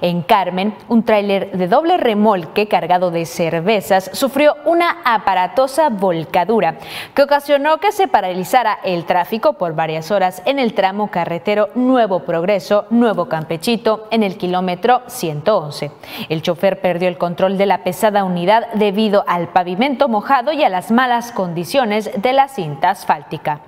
En Carmen, un tráiler de doble remolque cargado de cervezas sufrió una aparatosa volcadura que ocasionó que se paralizara el tráfico por varias horas en el tramo carretero Nuevo Progreso, Nuevo Campechito, en el kilómetro 111. El chofer perdió el control de la pesada unidad debido al pavimento mojado y a las malas condiciones de la cinta asfáltica.